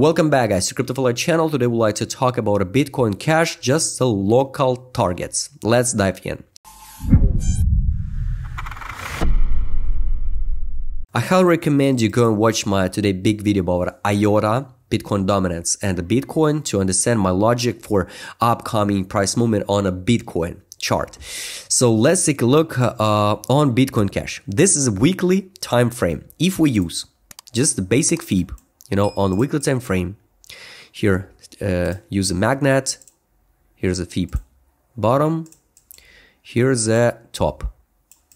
Welcome back guys to Crypto channel. Today we'd like to talk about a Bitcoin Cash, just the local targets. Let's dive in. I highly recommend you go and watch my today big video about IOTA, Bitcoin dominance and Bitcoin to understand my logic for upcoming price movement on a Bitcoin chart. So let's take a look uh, on Bitcoin Cash. This is a weekly time frame. If we use just the basic FIB, you know, on the weekly time frame, here uh, use a magnet, here's a FIB bottom, here's a top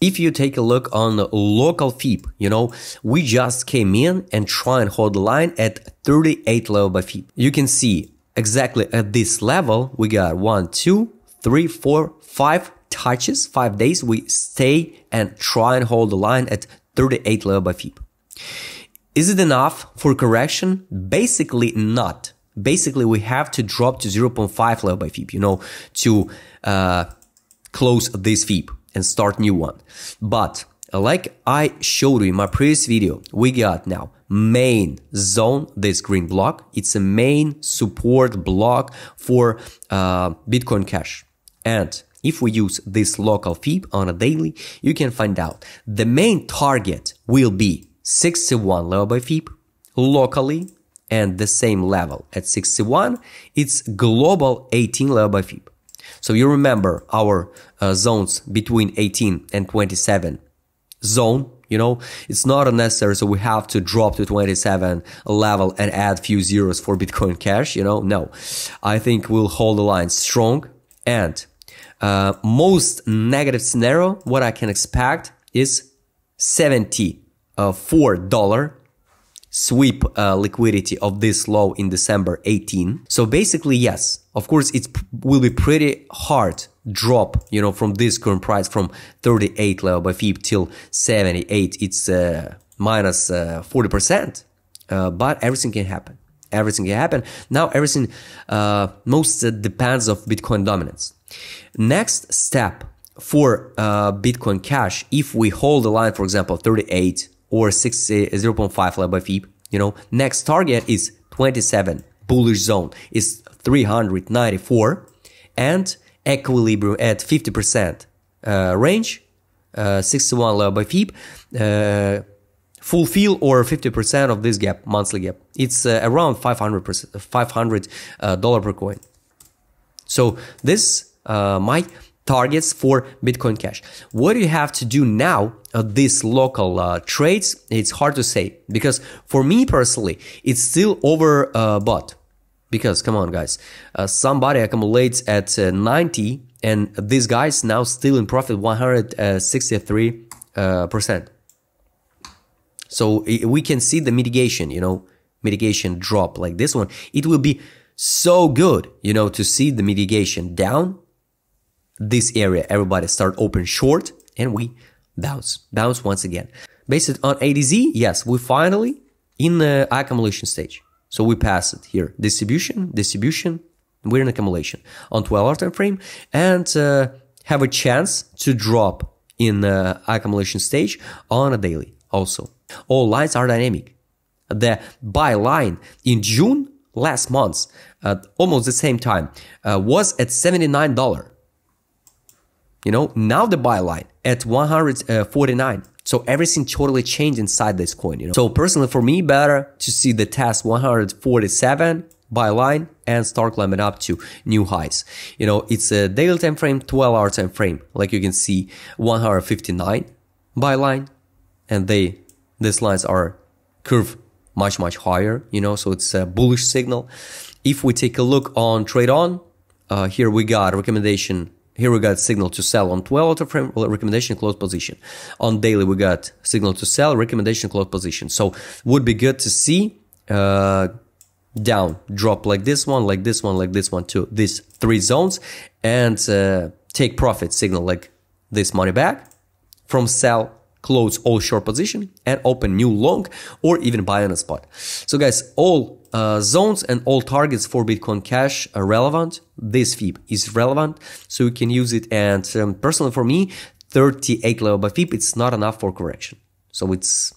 if you take a look on the local FIB, you know, we just came in and try and hold the line at 38 level by FIB. You can see exactly at this level, we got one, two, three, four, five touches, five days. We stay and try and hold the line at 38 level by FIB. Is it enough for correction? Basically not. Basically, we have to drop to 0.5 level by FIB, you know, to uh, close this FIB and start new one. But like I showed you in my previous video, we got now main zone, this green block. It's a main support block for uh, Bitcoin Cash. And if we use this local FIB on a daily, you can find out the main target will be 61 level by FIB locally and the same level at 61, it's global 18 level by FIB. So you remember our uh, zones between 18 and 27 zone, you know, it's not unnecessary. So we have to drop to 27 level and add few zeros for Bitcoin Cash, you know, no. I think we'll hold the line strong and uh, most negative scenario, what I can expect is 70 uh, $4 sweep uh, liquidity of this low in December 18. So basically, yes, of course, it will be pretty hard drop, you know, from this current price from 38 level by FIB till 78. It's uh, minus, uh 40%, uh, but everything can happen. Everything can happen. Now everything uh, most depends of Bitcoin dominance. Next step for uh, Bitcoin Cash, if we hold the line, for example, 38, or 60, 0.5 level. You know, next target is 27 bullish zone is 394 and equilibrium at 50% uh, range, uh, 61 level by FIB, uh, fulfill or 50% of this gap, monthly gap. It's uh, around 500 $500 uh, per coin. So this uh, might targets for Bitcoin Cash. What do you have to do now uh, these local uh, trades? It's hard to say because for me personally, it's still overbought. Uh, because come on, guys, uh, somebody accumulates at uh, 90 and this guy's now still in profit 163 uh, percent. So we can see the mitigation, you know, mitigation drop like this one. It will be so good, you know, to see the mitigation down this area, everybody start open short and we bounce, bounce once again. Based on ADZ, yes, we finally in the accumulation stage. So we pass it here, distribution, distribution, we're in accumulation on 12 hour time frame and uh, have a chance to drop in the accumulation stage on a daily also. All lines are dynamic. The buy line in June last month, at almost the same time, uh, was at $79 you know, now the buy line at 149. So everything totally changed inside this coin, you know. So personally for me, better to see the test 147 buy line and start climbing up to new highs. You know, it's a daily time frame, 12 hour time frame. Like you can see 159 buy line and they, these lines are curve much, much higher, you know, so it's a bullish signal. If we take a look on trade on, uh, here we got recommendation here we got signal to sell on 12 auto frame recommendation close position. On daily we got signal to sell recommendation close position. So would be good to see uh, down drop like this one, like this one, like this one too. these three zones and uh, take profit signal like this money back from sell close all short position and open new long or even buy on a spot. So guys, all uh, zones and all targets for Bitcoin Cash are relevant. This FIB is relevant, so you can use it. And um, personally, for me, 38 level by FIB, it's not enough for correction. So it's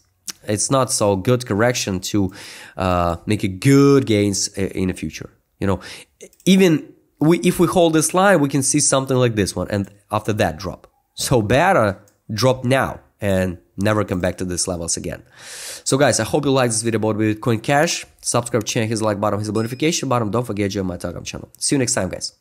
it's not so good correction to uh, make a good gains in the future. You know, even we, if we hold this line, we can see something like this one, and after that drop. So better drop now and never come back to these levels again. So guys, I hope you liked this video about Bitcoin Cash. Subscribe channel, the like button, hit the notification button. Don't forget to join my Telegram channel. See you next time, guys.